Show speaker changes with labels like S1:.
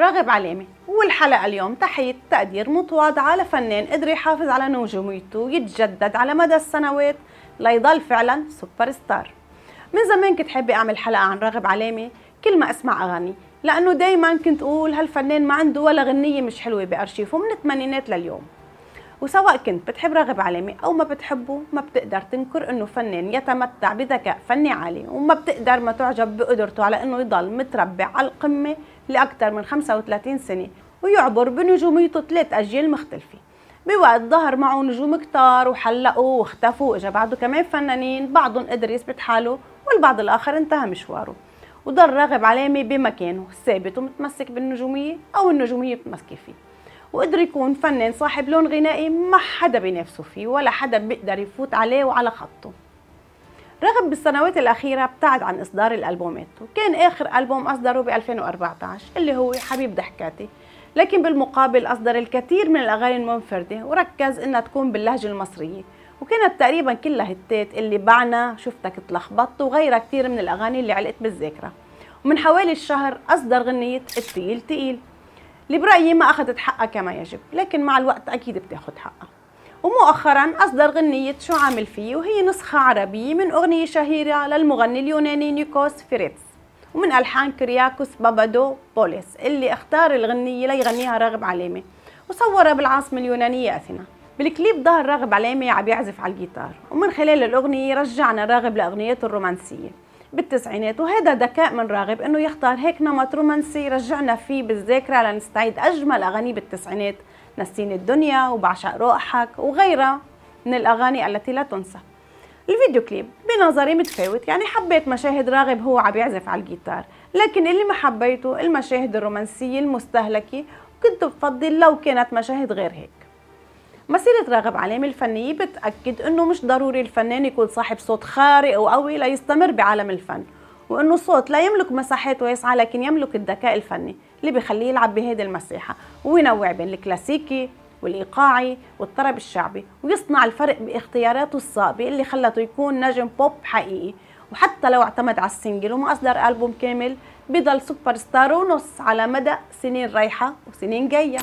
S1: راغب علامة والحلقة اليوم تحية تقدير متواضعة لفنان قدر يحافظ على نجوميته ويتجدد على مدى السنوات ليضل فعلا سوبر ستار. من زمان كنت حابة أعمل حلقة عن راغب علامة كل ما أسمع أغاني لأنه دايما كنت أقول هالفنان ما عنده ولا غنية مش حلوة بأرشيفه من الثمانينات لليوم. وسواء كنت بتحب راغب علامة أو ما بتحبه ما بتقدر تنكر إنه فنان يتمتع بذكاء فني عالي وما بتقدر ما تعجب بقدرته على إنه يضل متربع على القمة لأكثر من 35 سنة ويعبر بنجوميته ثلاث أجيال مختلفة. بوقت ظهر معه نجوم كتار وحلقوا واختفوا واجا بعده كمان فنانين بعضهم قدر يثبت حاله والبعض الآخر انتهى مشواره. وضل راغب علامة بمكانه ثابت ومتمسك بالنجومية أو النجومية متمسكة فيه. وقدر يكون فنان صاحب لون غنائي ما حدا بينافسه فيه ولا حدا بيقدر يفوت عليه وعلى خطه. رغب بالسنوات الأخيرة ابتعد عن إصدار الألبومات وكان آخر ألبوم أصدره ب 2014 اللي هو حبيب ضحكاتي. لكن بالمقابل أصدر الكثير من الأغاني المنفردة وركز إنها تكون باللهجة المصرية. وكانت تقريبا كلها hit ات اللي بعنا شفتك اتلخبطت وغيرها كثير من الأغاني اللي علقت بالذاكرة. ومن حوالي الشهر أصدر غنية التقيل تقيل. اللي برأيي ما أخذت حقها كما يجب لكن مع الوقت أكيد بتاخد حقها. ومؤخرا أصدر غنية شو عامل فيه وهي نسخة عربية من أغنية شهيرة للمغني اليوناني نيكوس فيرتيس. ومن ألحان كرياكوس بابادوبولوس اللي اختار الغنية ليغنيها راغب علامة. وصورها بالعاصمة اليونانية أثينا. بالكليب ظهر راغب علامة عم يعزف على الجيتار. ومن خلال الأغنية رجعنا راغب لأغنيته الرومانسية. بالتسعينات. وهذا ذكاء من راغب أنه يختار هيك نمط رومانسي رجعنا فيه بالذاكرة لنستعيد أجمل أغاني بالتسعينات. نسيني الدنيا وبعشق روحك وغيرها من الأغاني التي لا تنسى. الفيديو كليب بنظري متفاوت يعني حبيت مشاهد راغب هو عم يعزف على الجيتار لكن اللي ما حبيته المشاهد الرومانسية المستهلكة. كنت بفضل لو كانت مشاهد غير هيك. مسيرة راغب علامة الفنية بتأكد إنه مش ضروري الفنان يكون صاحب صوت خارق وقوي ليستمر بعالم الفن وإنه الصوت لا يملك مساحات واسعة لكن يملك الذكاء الفني اللي بخليه يلعب بهذه المساحة وينوع بين الكلاسيكي والإيقاعي والطرب الشعبي ويصنع الفرق باختياراته الصائبة اللي خلته يكون نجم بوب حقيقي. وحتى لو اعتمد على ال single وما أصدر ألبوم كامل بضل سوبر ستار ونص على مدى سنين رايحة وسنين جاية.